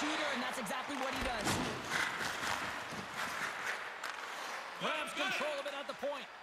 shooter, and that's exactly what he does. Grabs control